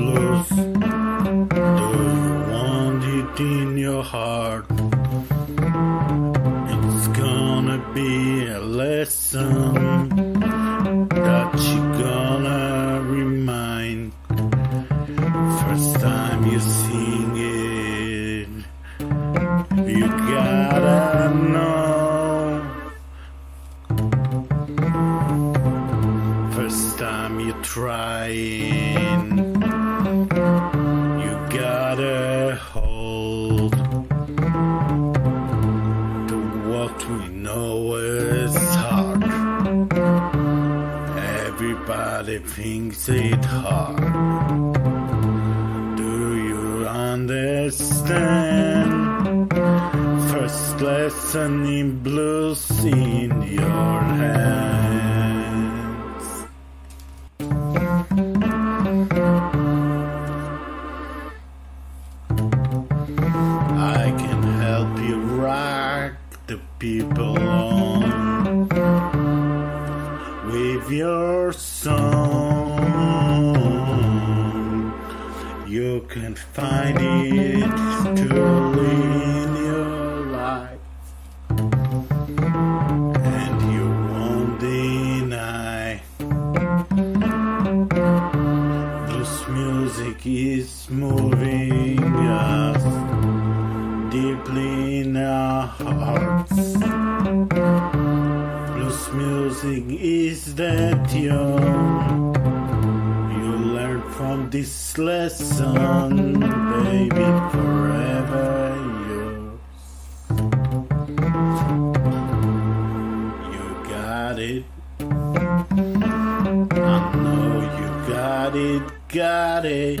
blues. Do you want it in your heart? It's gonna be a lesson that you're gonna remind. First time you sing it, you gotta know. First time you try it. Is hard. Everybody thinks it hard. Do you understand? First lesson in blues in your hands. I can help you rock the people on your song. You can find it truly in your life, and you won't deny. Blues music is moving us deeply in our hearts. Blues music is that young. You learn from this lesson, baby, forever yours. You got it. I know you got it, got it.